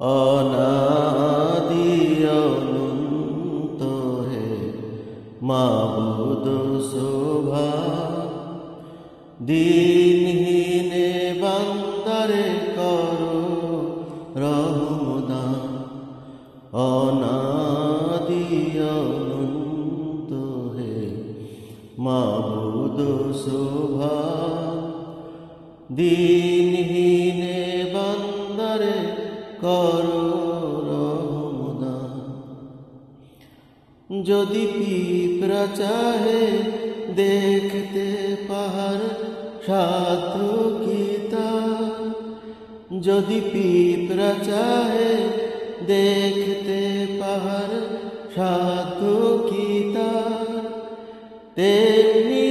অনাদি অনন্ত হে মাবুদ শোভা। দিনহীনে বান্দারে করো রহমদান অনাদি অনন্ত হে মাবুদ শোভা। দিনহীনে করো যদি পিঁপড়া চাহে দেখতে পাহাড় সাধ্য গীতা যদি পিঁপড়া চাহে দেখতে পাহাড় সাধ্য গীতা তেমনি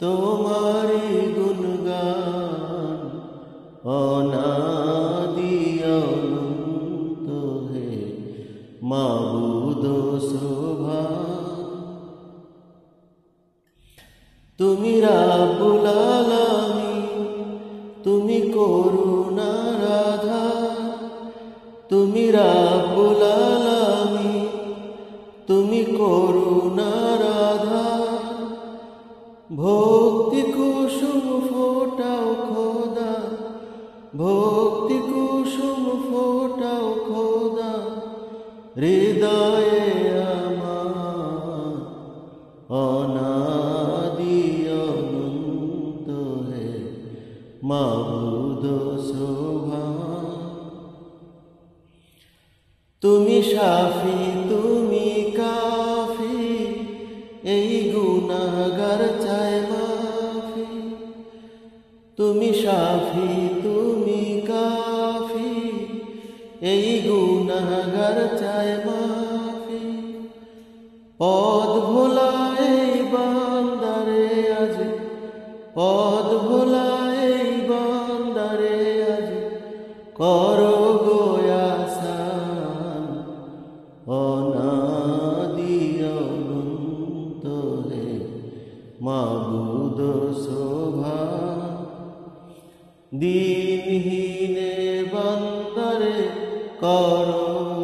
তোমারি গুণগান অনাদি অনন্ত হে মাবুদ শোভা। তুমি রাবুল তুমি করুণা রাধা। তুমি রাবুল তুমি করুণা রাধা। ভক্তি কুসুম ফোটাও খোদা। ভক্তি কুসুম ফোটাও খোদা। হৃদয়ে আমার অনাদি অনন্ত হে মাবুদ শোভা। তুমি সাফি, তুমি তুমি সাফি, তুমি কাফি, এই গুনাগার চায় মাফি। পদ ভোলা এই বান্দারে আজ, পদ ভোলা এই বান্দারে আজ, করো গোয়াসান অনাদি অনন্ত হে দিনহীনে বন্দরে করো।